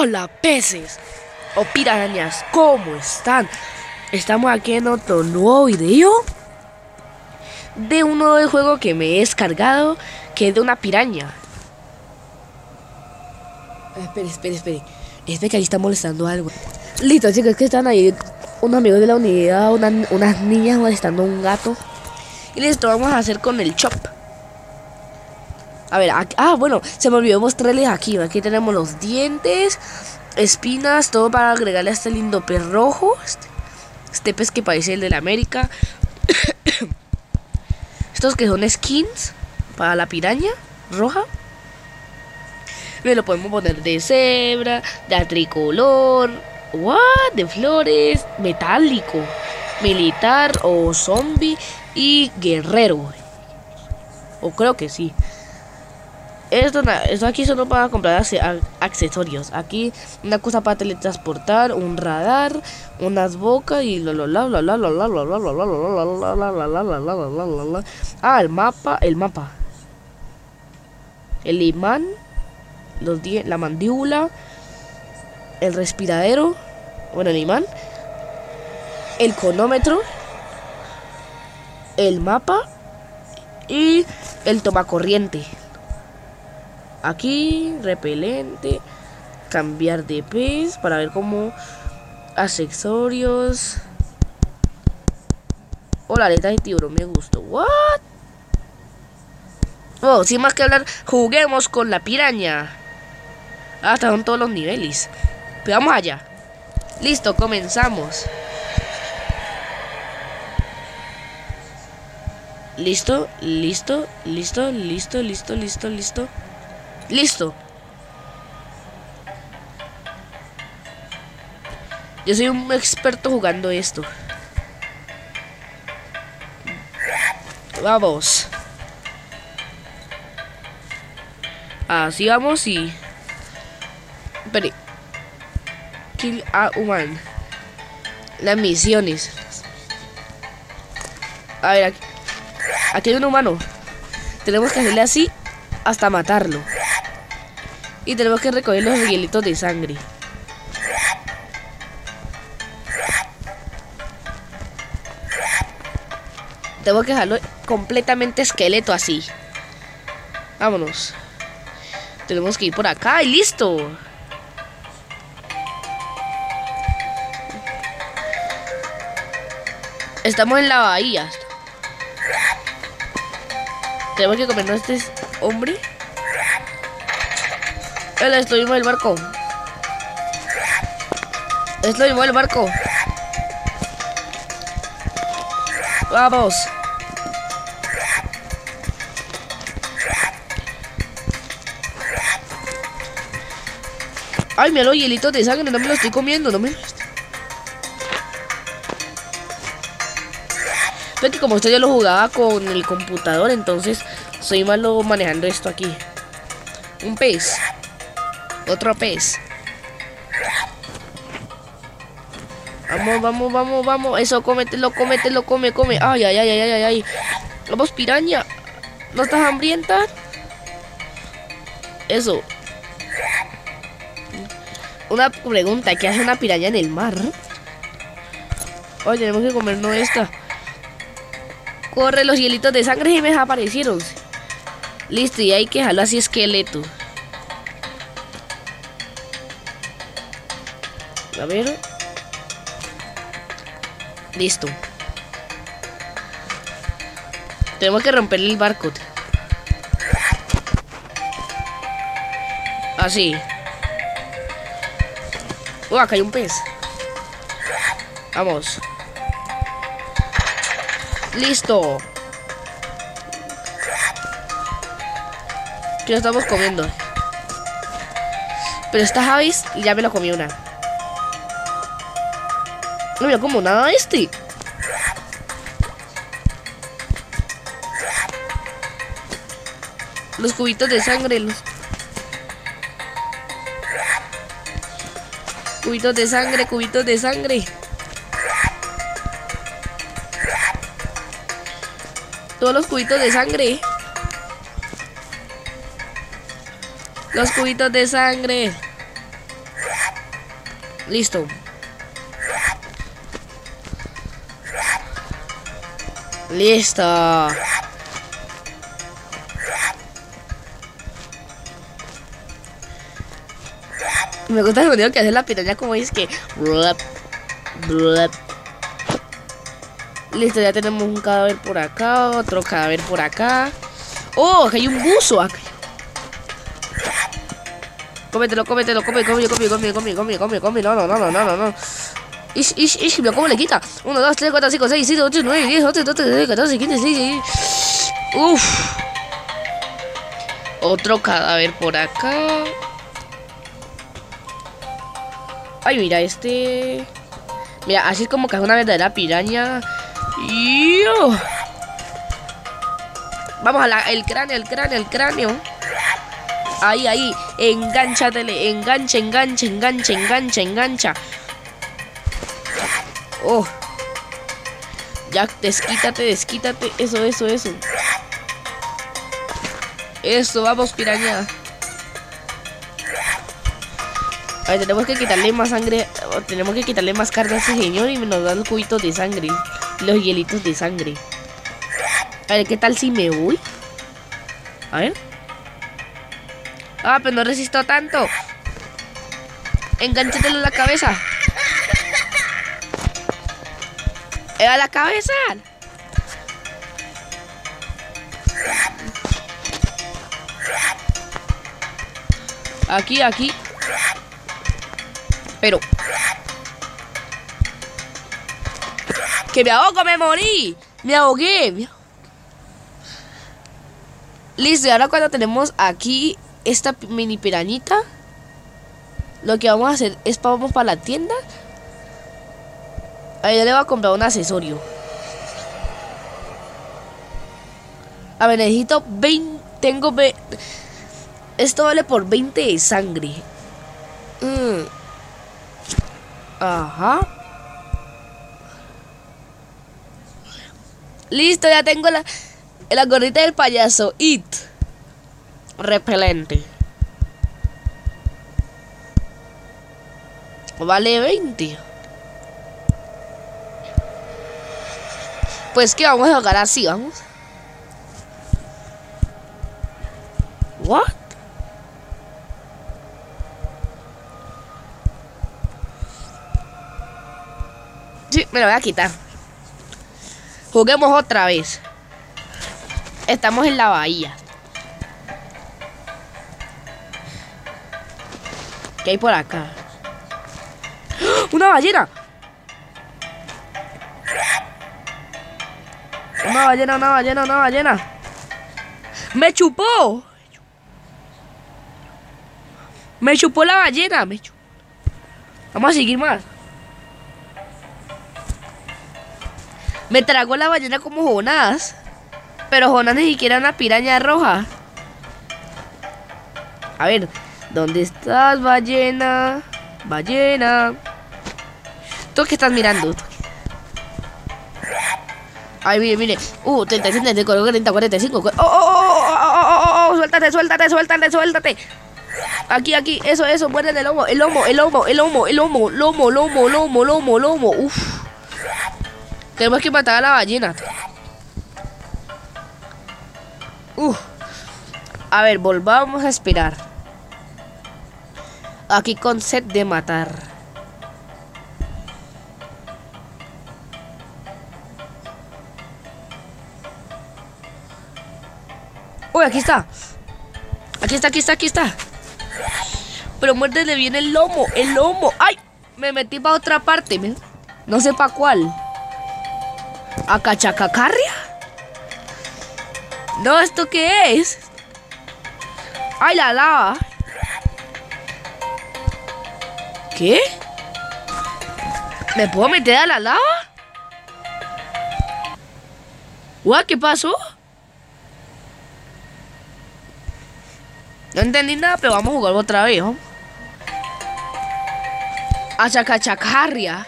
Hola peces o pirañas, ¿cómo están? Estamos aquí en otro nuevo video de un nuevo juego que me he descargado, que es de una piraña. Espere, espere, espere. Espere que ahí está molestando algo. Listo, chicos, es que están ahí unos amigos de la unidad, unas niñas molestando a un gato. Y listo, vamos a hacer con el chop. A ver, ah, bueno, se me olvidó mostrarles aquí. Aquí tenemos los dientes, espinas, todo para agregarle a este lindo pez rojo. Este, este pez que parece el de la América. Estos que son skins para la piraña roja. Me lo podemos poner de cebra, de tricolor, what, de flores, metálico, militar o zombie y guerrero. O creo que sí. Esto, esto aquí solo para comprar accesorios. Aquí una cosa para teletransportar, un radar, unas bocas y la la la la la la la la la la la la la Ah, el mapa, el mapa. El imán, los la mandíbula, el respiradero, bueno, el imán, el cronómetro, el mapa y el tomacorriente. Aquí, repelente, cambiar de pez para ver cómo accesorios. Oh, la aleta de tiburón me gustó. What? Oh, sin más que hablar, juguemos con la piraña. Ah, están todos los niveles. Pero vamos allá. Listo, comenzamos. Listo, listo, listo, listo, listo, listo, listo. Listo. Yo soy un experto jugando esto. Vamos. Así vamos y... Espere. Kill a human. Las misiones. A ver, aquí, aquí hay un humano. Tenemos que hacerle así hasta matarlo. Y tenemos que recoger los hielitos de sangre. Tengo que dejarlo completamente esqueleto así. Vámonos. Tenemos que ir por acá y listo. Estamos en la bahía. Tenemos que comernos este hombre. El en el barco. En el barco. Vamos. Ay, mira los hielitos de sangre, no me lo estoy comiendo, no me lo estoy... que como usted ya lo jugaba con el computador, entonces soy malo manejando esto aquí. Un pez. Otro pez. Vamos, vamos, vamos, vamos. Eso, cómetelo, cómetelo, come, come. Ay, ay, ay, ay, ay, ay. Vamos, piraña. ¿No estás hambrienta? Eso. Una pregunta, ¿qué hace una piraña en el mar? Oye, tenemos que comernos esta. Corre, los hielitos de sangre y me desaparecieron. Listo, y hay que dejarlo así esqueleto. A ver. Listo. Tenemos que romperle el barco. Así. Oh, acá hay un pez. Vamos. Listo. ¿Qué estamos comiendo? Pero esta Javis ya me lo comí una. No mira como nada este. Los cubitos de sangre. Los... Cubitos de sangre, cubitos de sangre. Todos los cubitos de sangre. Los cubitos de sangre. Listo. Listo. Me gusta el sonido que hace la piraña como es que... Listo, ya tenemos un cadáver por acá, otro cadáver por acá. ¡Oh! Hay un buzo acá. Cómetelo, cómetelo, come, come, come, come, come, come, come, come, no, no, no, no, no, no. Ish, ish, ish, ¿cómo le quita? 1, 2, 3, 4, 5, 6, 7, 8, 9, 10, 11, 12, 13, 14, 15, 16. Uf. Otro cadáver por acá. Ay, mira, este... Mira, así es como que es una verdadera piraña. ¡Yo! Vamos a la, el cráneo, el cráneo, el cráneo. Ahí, ahí. Enganchatele, engancha, engancha, engancha, engancha, engancha. Oh. Ya, desquítate, desquítate. Eso, eso, eso. Eso, vamos, piraña. A ver, tenemos que quitarle más sangre. Tenemos que quitarle más carne a ese señor y nos dan los cubitos de sangre. Los hielitos de sangre. A ver, ¿qué tal si me voy? A ver. Ah, pero no resisto tanto. Enganchatelo en la cabeza. ¡A la cabeza! Aquí, aquí. Pero... Que me ahogo, me morí. Me ahogué. Listo, y ahora cuando tenemos aquí esta mini pirañita, lo que vamos a hacer es vamos para la tienda. A ella le voy a comprar un accesorio. A ver, necesito 20. Tengo. Esto vale por 20 de sangre. Mm. Ajá. Listo, ya tengo la, la gorrita del payaso. It. Repelente. Vale 20. Pues que vamos a jugar así, vamos. What? Sí, me lo voy a quitar. Juguemos otra vez. Estamos en la bahía. ¿Qué hay por acá? ¡Ah! ¡Una ballena! Una ballena, una ballena, una ballena. ¡Me chupó! Me chupó la ballena. Me. Vamos a seguir más. Me tragó la ballena como Jonás. Pero Jonás ni siquiera una piraña roja. A ver, ¿dónde estás, ballena? Ballena. ¿Tú qué estás mirando? Ay, mire, mire. Uh, 35, 34, 40, 45. Oh, oh, oh, oh, oh, suéltate, suéltate, suéltate, suéltate. Aquí, aquí, eso, eso, muerde el lomo, el lomo, el lomo, el lomo, el lomo, lomo, lomo, lomo, lomo, lomo. Uf. Tenemos que matar a la ballena. Uh. A ver, volvamos a esperar. Aquí con set de matar. Aquí está. Aquí está, aquí está, aquí está. Pero muérdele bien el lomo, el lomo. ¡Ay! Me metí para otra parte. No sé para cuál. ¿A cachacacarria? No, ¿esto qué es? ¡Ay, la lava! ¿Qué? ¿Me puedo meter a la lava? ¿What? ¿Qué pasó? No entendí nada, pero vamos a jugar otra vez, ¿no? A chacachacarria.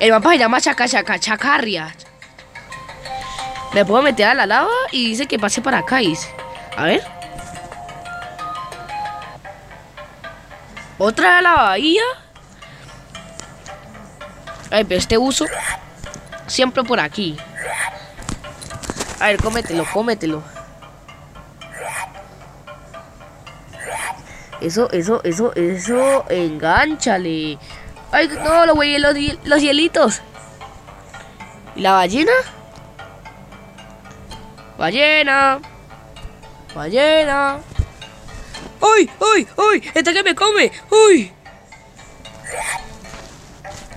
El mapa se llama Chacachacachacarria. Me puedo meter a la lava y dice que pase para acá, dice. A ver. ¿Otra de la bahía? Ay, pero este uso siempre por aquí. A ver, cómetelo, cómetelo. Eso, eso, eso, eso, enganchale. Ay, no, los güey, los, los hielitos. ¿Y la ballena? Ballena. Ballena. ¡Uy! ¡Uy! ¡Uy! ¡Esta que me come! ¡Uy!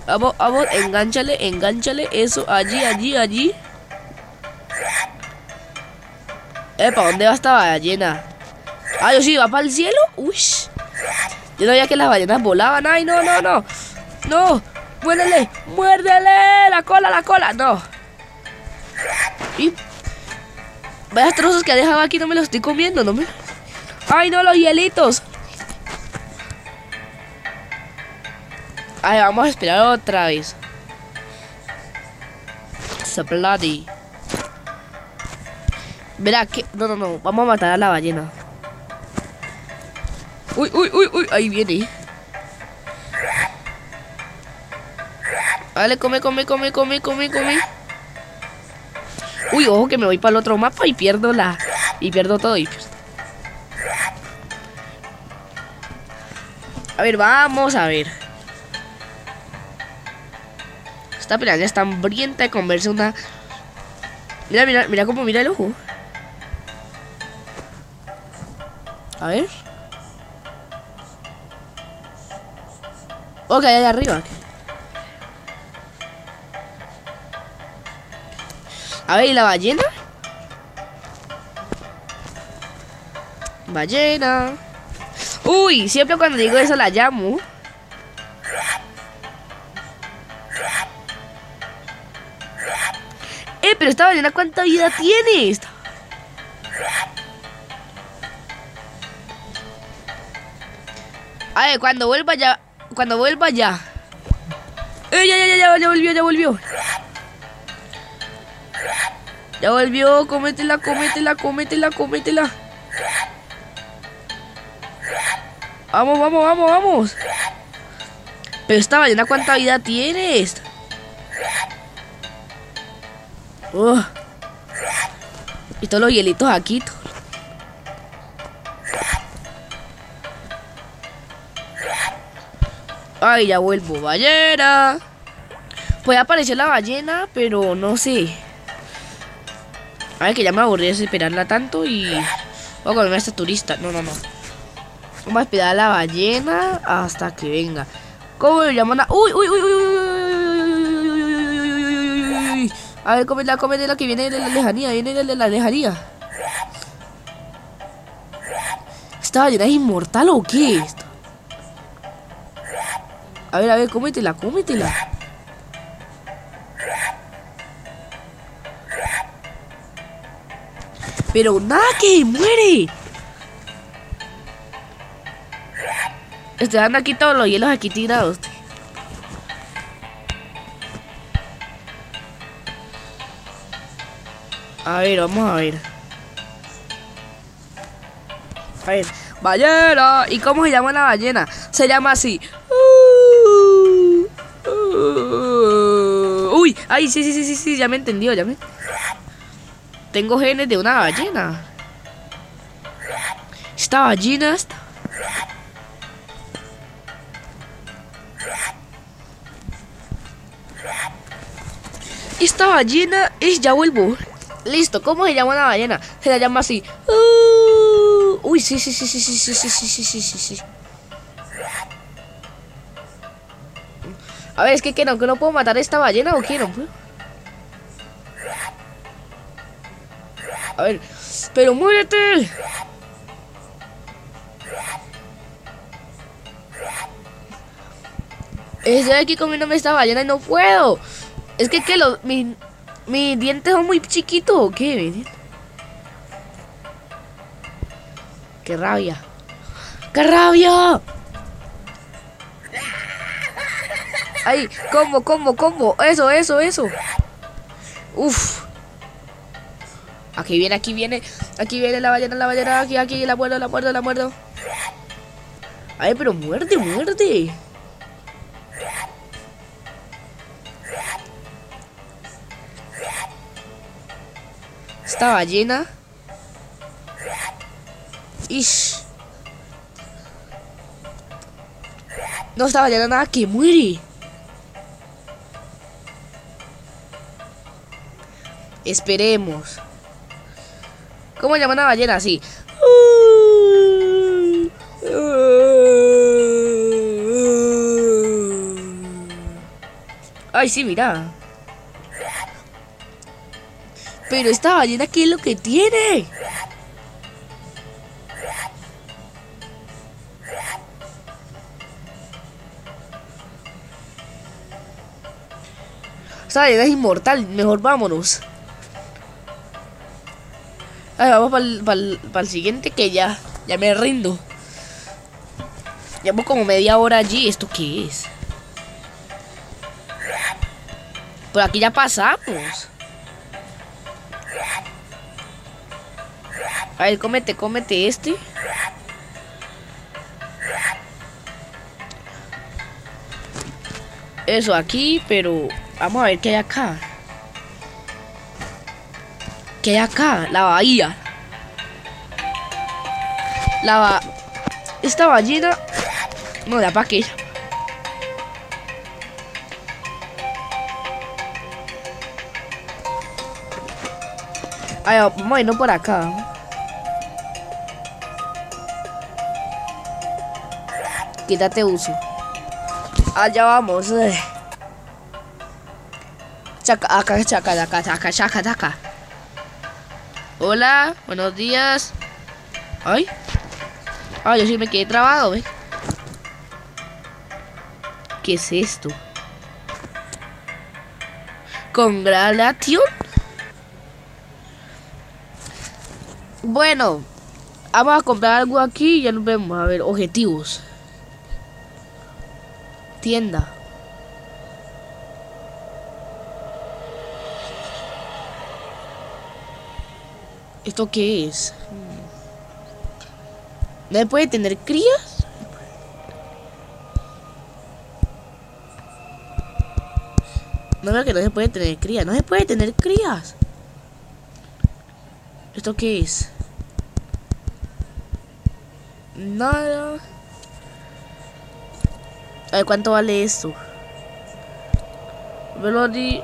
Vamos, vamos, engánchale, engánchale eso allí, allí, allí. Eh, ¿para dónde va esta ballena? Ah, yo sí, va para el cielo. Uy. Yo no veía que las ballenas volaban. Ay, no, no, no. No. Muérdele, muérdele. La cola, la cola. No. Y Vaya trozos que ha dejado aquí, no me los estoy comiendo, no me. ¡Ay, no, los hielitos! Ay, vamos a esperar otra vez. Bloody. Verá que. No, no, no. Vamos a matar a la ballena. Uy, uy, uy, uy. Ahí viene. Vale, come, come, come, come, come, come. Uy, ojo que me voy para el otro mapa y pierdo la... Y pierdo todo A ver, vamos a ver. Esta piraña está hambrienta de comerse una... Mira, mira, mira cómo mira el ojo. A ver. Ok, allá arriba. A ver, ¿y la ballena? Ballena. Uy, siempre cuando digo eso la llamo. Eh, pero esta ballena, ¿cuánta vida tiene? A ver, cuando vuelva ya. Cuando vuelva ya. Eh, ya, ya, ya, ya, volvió, ya volvió. Ya volvió, cómetela, cómetela, cómetela, cómetela. Vamos, vamos, vamos, vamos. Pero esta ballena, ¿cuánta vida tienes? Y todos los hielitos aquí. Ay, ya vuelvo. Ballena. Puede aparecer la ballena, pero no sé. A ver, que ya me aburrí de esperarla tanto y... Voy a comerme a esta turista. No, no, no. Vamos a esperar a la ballena hasta que venga. ¿Cómo le llaman a...? ¡Uy, uy, uy, uy, uy! A ver, cómela, cómela que viene de la lejanía, viene de la lejanía. ¿Esta ballena es inmortal o qué? A ver, a ver, cómetela, cómetela. Pero nada que muere. Estoy dando aquí todos los hielos aquí tirados. A ver, vamos a ver. A ver, ballena. ¿Y cómo se llama la ballena? Se llama así. Uy, ay, sí, sí, sí, sí, sí, ya me entendió, ya me. Tengo genes de una ballena. Esta ballena está... Esta ballena es ya vuelvo. Listo, ¿cómo se llama una ballena? Se la llama así. uy, sí, sí, sí, sí, sí, sí, sí, sí, sí, sí, sí. A ver, es que, que no, que no puedo matar a esta ballena o quiero. A ver, pero muérete. Estoy aquí comiéndome esta ballena y no puedo. Es que, que los, mis, mis dientes son muy chiquitos o qué, Qué rabia. ¡Qué rabia! Ay, combo, combo, combo. Eso, eso, eso. Uf. Aquí viene, aquí viene. Aquí viene la ballena, la ballena. Aquí, aquí, la muerdo, la muerdo, la muerdo. Ay, pero muerde, muerde. Esta ballena. Ish. No, esta ballena nada que muere. Esperemos. ¿Cómo llaman a ballena así? Ay, sí, mira. Pero esta ballena, ¿qué es lo que tiene? Esta ballena es inmortal. Mejor vámonos. Ay, vamos para el siguiente que ya, ya me rindo. Llevo como media hora allí. ¿Esto qué es? Por aquí ya pasamos. A ver, cómete, cómete este. Eso aquí, pero vamos a ver qué hay acá. ¿Qué hay acá? La bahía. La ba... Esta ballena... No, la pa' qué. Ay, irnos por acá. Quítate uso. Allá vamos. Chaca, acá, chaca, acá, chaca, chaca, chaca. Hola, buenos días. Ay. Ay, yo sí me quedé trabado, ¿eh? ¿Qué es esto? ¿Congratulación? Bueno, vamos a comprar algo aquí y ya nos vemos. A ver, objetivos. Tienda. ¿Esto qué es? ¿No puede tener crías? No veo que no se puede tener crías. No se puede tener crías. ¿Esto qué es? Nada. A ver, ¿cuánto vale esto? Velody.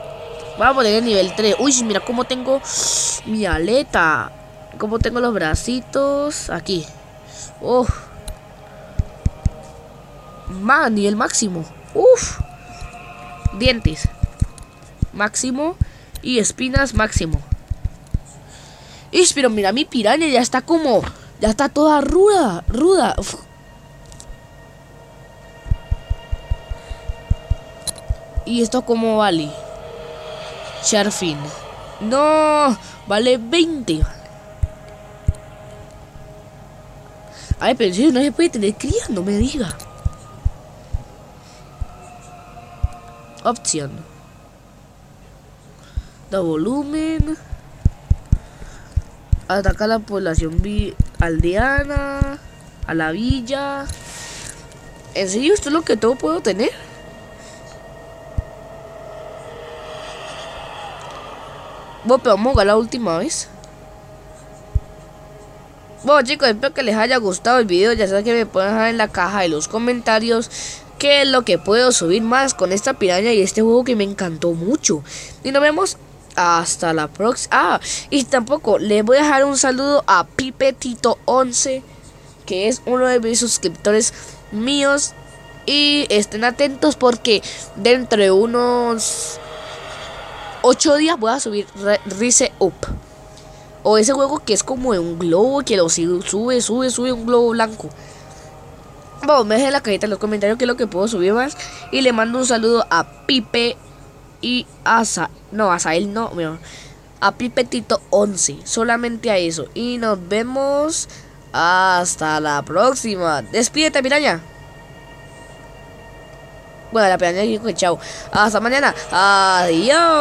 Vamos a poner el nivel 3. Uy, mira cómo tengo mi aleta. Cómo tengo los bracitos. Aquí. Uf. Más, nivel máximo. Uf. Dientes. Máximo. Y espinas máximo. Ish, pero mira, mi piranha ya está como... Ya está toda ruda, ruda. ¿Y esto cómo vale? Sharfin. No, vale 20. Ay, pero si no se puede tener crías, no me diga. Opción. Da volumen. Ataca a la población aldeana. A la villa. ¿En serio esto es lo que todo puedo tener? Bueno, pero vamos a jugar la última vez. Bueno chicos, espero que les haya gustado el video. Ya saben que me pueden dejar en la caja de los comentarios qué es lo que puedo subir más con esta piraña y este juego que me encantó mucho. Y nos vemos hasta la próxima. Ah, y tampoco les voy a dejar un saludo a Pipetito11, que es uno de mis suscriptores míos. Y estén atentos porque dentro de unos 8 días voy a subir Rise Up. O ese juego que es como de un globo que lo sube, sube, sube un globo blanco. Vamos, me dejen la cajita en los comentarios que es lo que puedo subir más. Y le mando un saludo a Pipe y a Sa no, a Sael no, a Pipetito 11, solamente a eso. Y nos vemos hasta la próxima. Despídete, piraña. Bueno, la piraña dijo chao. Hasta mañana. Adiós.